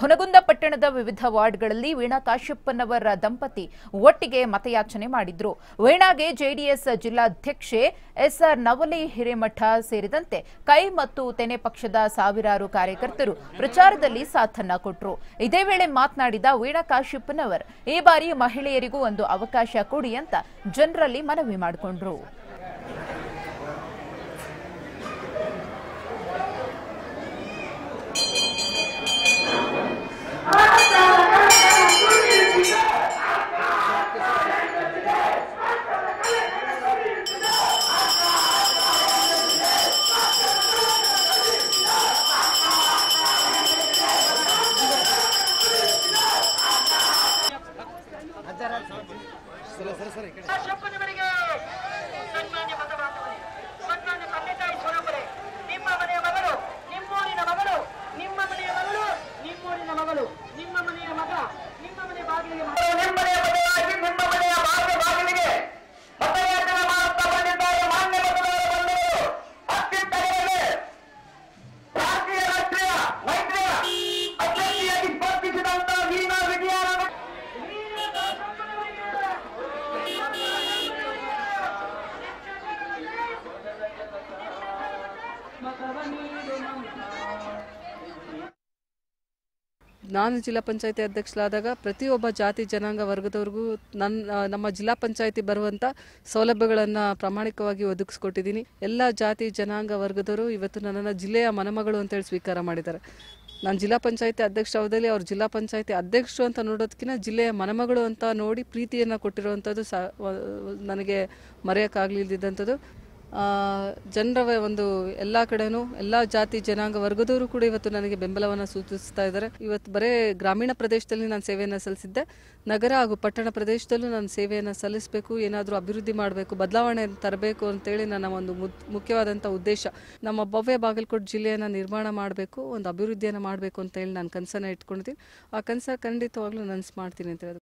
ಹುನಗುಂದ ಪಟ್ಟಣದ ವಿವಿಧ ವಾರ್ಡ್ಗಳಲ್ಲಿ ವೀಣಾ ಕಾಶ್ಯಪ್ಪನವರ ದಂಪತಿ ಒಟ್ಟಿಗೆ ಮತಯಾಚನೆ ಮಾಡಿದ್ರು. ವೀಣಾಗೆ ಜೆಡಿಎಸ್ ಜಿಲ್ಲಾಧ್ಯಕ್ಷೆ ಎಸ್ಆರ್ ನವಲಿ ಹಿರೇಮಠ ಸೇರಿದಂತೆ ಕೈ ಮತ್ತು ತೆನೆ ಪಕ್ಷದ ಸಾವಿರಾರು ಕಾರ್ಯಕರ್ತರು ಪ್ರಚಾರದಲ್ಲಿ ಸಾಥನ್ನ ಕೊಟ್ರು. ಇದೇ ವೇಳೆ ಮಾತನಾಡಿದ ವೀಣಾ ಕಾಶ್ಯಪ್ಪನವರ್, ಈ ಬಾರಿ ಮಹಿಳೆಯರಿಗೂ ಒಂದು ಅವಕಾಶ ಕೊಡಿ ಅಂತ ಜನರಲ್ಲಿ ಮನವಿ ಮಾಡಿಕೊಂಡ್ರು. ಶಪ್ಪನವರಿಗೆ ಸನ್ಮಾನ್ಯ ನಾನು ಜಿಲ್ಲಾ ಪಂಚಾಯತಿ ಅಧ್ಯಕ್ಷರಾದಾಗ ಪ್ರತಿಯೊಬ್ಬ ಜಾತಿ, ಜನಾಂಗ ವರ್ಗದವ್ರಿಗೂ ನನ್ನ ನಮ್ಮ ಜಿಲ್ಲಾ ಪಂಚಾಯತಿ ಬರುವಂಥ ಸೌಲಭ್ಯಗಳನ್ನು ಪ್ರಾಮಾಣಿಕವಾಗಿ ಒದಗಿಸ್ಕೊಟ್ಟಿದ್ದೀನಿ. ಎಲ್ಲ ಜಾತಿ, ಜನಾಂಗ ವರ್ಗದವರು ಇವತ್ತು ನನ್ನನ್ನು ಜಿಲ್ಲೆಯ ಮನಮಗಳು ಅಂತೇಳಿ ಸ್ವೀಕಾರ ಮಾಡಿದ್ದಾರೆ. ನಾನು ಜಿಲ್ಲಾ ಪಂಚಾಯತಿ ಅಧ್ಯಕ್ಷ ಅವಧಿಯಲ್ಲಿ ಅವ್ರು ಜಿಲ್ಲಾ ಪಂಚಾಯತಿ ಅಧ್ಯಕ್ಷರು ಅಂತ ನೋಡೋದಕ್ಕಿಂತ ಜಿಲ್ಲೆಯ ಮನಮಗಳು ಅಂತ ನೋಡಿ ಪ್ರೀತಿಯನ್ನು ಕೊಟ್ಟಿರುವಂಥದ್ದು ಸ ನನಗೆ ಮರೆಯೋಕ್ಕಾಗಲಿಲ್ಲದಂಥದ್ದು ಜನರ ಒಂದು ಎಲ್ಲ ಕಡೆನೂ, ಎಲ್ಲ ಜಾತಿ ಜನಾಂಗ ವರ್ಗದವರು ಕೂಡ ಇವತ್ತು ನನಗೆ ಬೆಂಬಲವನ್ನು ಸೂಚಿಸ್ತಾ ಇದ್ದಾರೆ. ಇವತ್ತು ಬರೇ ಗ್ರಾಮೀಣ ಪ್ರದೇಶದಲ್ಲಿ ನಾನು ಸೇವೆಯನ್ನು ಸಲ್ಲಿಸಿದ್ದೆ. ನಗರ ಹಾಗೂ ಪಟ್ಟಣ ಪ್ರದೇಶದಲ್ಲೂ ನಾನು ಸೇವೆಯನ್ನು ಸಲ್ಲಿಸಬೇಕು, ಏನಾದರೂ ಅಭಿವೃದ್ಧಿ ಮಾಡಬೇಕು, ಬದಲಾವಣೆ ತರಬೇಕು ಅಂತೇಳಿ ನನ್ನ ಒಂದು ಮುಖ್ಯವಾದಂಥ ಉದ್ದೇಶ. ನಮ್ಮ ಭವ್ಯ ಬಾಗಲಕೋಟೆ ಜಿಲ್ಲೆಯನ್ನು ನಿರ್ಮಾಣ ಮಾಡಬೇಕು, ಒಂದು ಅಭಿವೃದ್ಧಿಯನ್ನು ಮಾಡಬೇಕು ಅಂತೇಳಿ ನಾನು ಕನಸನ್ನು ಇಟ್ಕೊಂಡಿದ್ದೀನಿ. ಆ ಕನಸ ಖಂಡಿತವಾಗ್ಲೂ ನನಸು ಮಾಡ್ತೀನಿ ಅಂತ ಹೇಳಿ